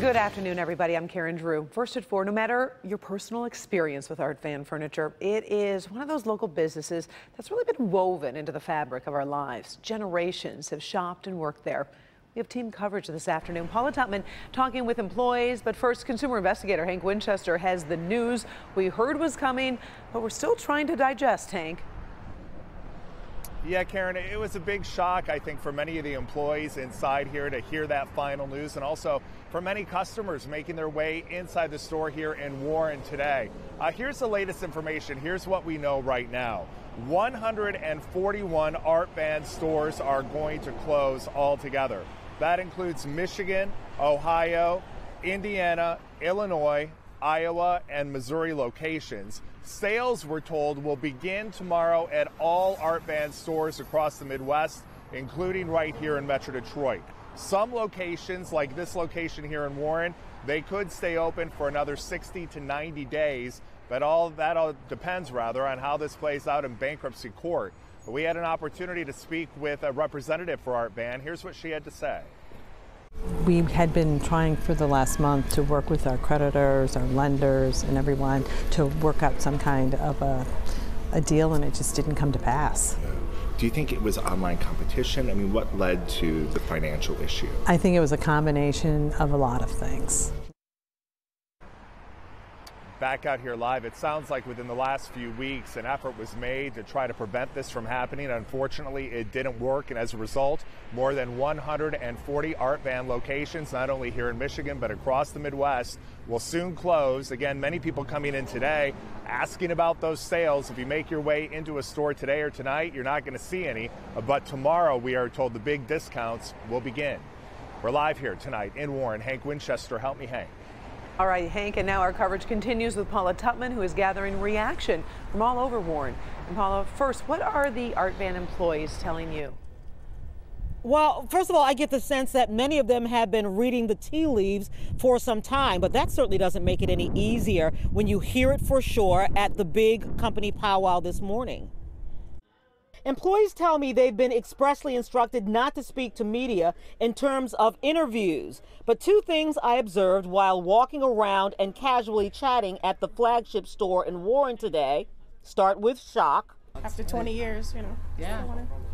Good afternoon, everybody. I'm Karen Drew. First at four, no matter your personal experience with Art Van Furniture, it is one of those local businesses that's really been woven into the fabric of our lives. Generations have shopped and worked there. We have team coverage this afternoon. Paula Tutman talking with employees, but first, consumer investigator Hank Winchester has the news we heard was coming, but we're still trying to digest, Hank. Yeah, Karen, it was a big shock, I think, for many of the employees inside here to hear that final news, and also for many customers making their way inside the store here in Warren today. Uh, here's the latest information. Here's what we know right now 141 Art Van stores are going to close altogether. That includes Michigan, Ohio, Indiana, Illinois, Iowa, and Missouri locations. Sales, we're told, will begin tomorrow at all Art Van stores across the Midwest, including right here in Metro Detroit. Some locations, like this location here in Warren, they could stay open for another 60 to 90 days, but all that all depends rather on how this plays out in bankruptcy court. But we had an opportunity to speak with a representative for Art Van. Here's what she had to say. We had been trying for the last month to work with our creditors, our lenders, and everyone to work out some kind of a, a deal, and it just didn't come to pass. Do you think it was online competition? I mean, what led to the financial issue? I think it was a combination of a lot of things back out here live. It sounds like within the last few weeks, an effort was made to try to prevent this from happening. Unfortunately, it didn't work, and as a result, more than 140 Art Van locations, not only here in Michigan but across the Midwest, will soon close. Again, many people coming in today asking about those sales. If you make your way into a store today or tonight, you're not going to see any. But tomorrow, we are told the big discounts will begin. We're live here tonight in Warren. Hank Winchester, help me, Hank. All right, Hank, and now our coverage continues with Paula Tutman, who is gathering reaction from all over Warren. And Paula, first, what are the Art Van employees telling you? Well, first of all, I get the sense that many of them have been reading the tea leaves for some time, but that certainly doesn't make it any easier when you hear it for sure at the big company powwow this morning. Employees tell me they've been expressly instructed not to speak to media in terms of interviews. But two things I observed while walking around and casually chatting at the flagship store in Warren today start with shock. After 20 years, you know. Yeah.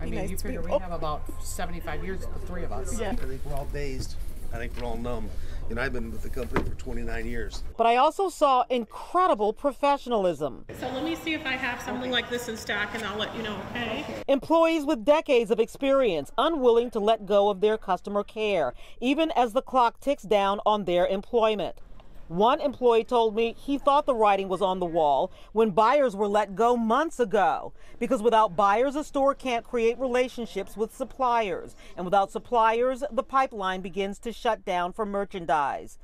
I mean, nice you figure we have about 75 years, the three of us. Yeah. I think we're all dazed. I think we're all numb. And I've been with the company for 29 years. But I also saw incredible professionalism. So let me see if I have something like this in stock and I'll let you know, okay? Employees with decades of experience, unwilling to let go of their customer care, even as the clock ticks down on their employment. One employee told me he thought the writing was on the wall when buyers were let go months ago. Because without buyers, a store can't create relationships with suppliers. And without suppliers, the pipeline begins to shut down for merchandise.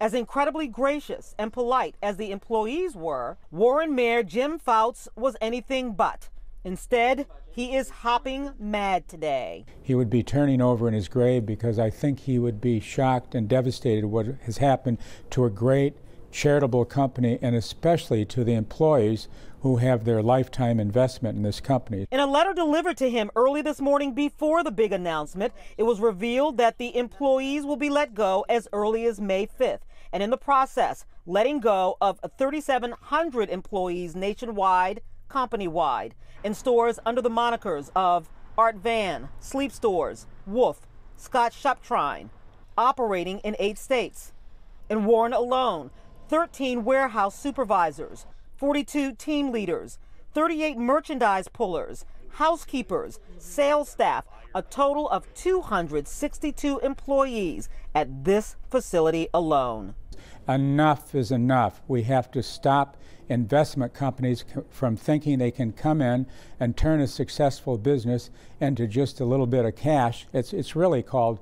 As incredibly gracious and polite as the employees were, Warren Mayor Jim Fouts was anything but. Instead, he is hopping mad today. He would be turning over in his grave because I think he would be shocked and devastated what has happened to a great charitable company and especially to the employees who have their lifetime investment in this company. In a letter delivered to him early this morning before the big announcement, it was revealed that the employees will be let go as early as May 5th. And in the process, letting go of 3,700 employees nationwide company wide in stores under the monikers of Art Van, Sleep Stores, Wolf, Scott Shuptrine, operating in eight states. In Warren alone, 13 warehouse supervisors, 42 team leaders, 38 merchandise pullers, housekeepers, sales staff, a total of 262 employees at this facility alone. Enough is enough. We have to stop investment companies from thinking they can come in and turn a successful business into just a little bit of cash. It's, it's really called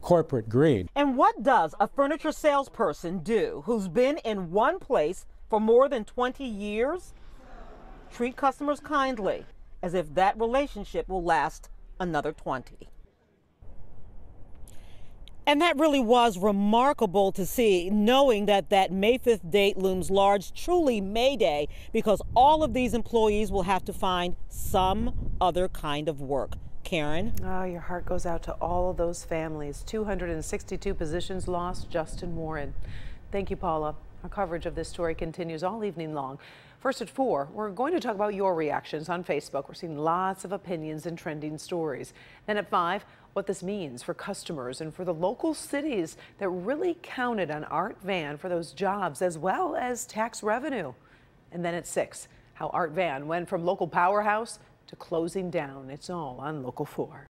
corporate greed. And what does a furniture salesperson do who's been in one place for more than 20 years? Treat customers kindly, as if that relationship will last another 20. And that really was remarkable to see, knowing that that May 5th date looms large, truly May Day, because all of these employees will have to find some other kind of work. Karen. Oh, your heart goes out to all of those families. 262 positions lost just in Warren. Thank you, Paula. Our coverage of this story continues all evening long. First at 4, we're going to talk about your reactions on Facebook. We're seeing lots of opinions and trending stories. Then at 5, what this means for customers and for the local cities that really counted on Art Van for those jobs as well as tax revenue. And then at 6, how Art Van went from local powerhouse to closing down. It's all on Local 4.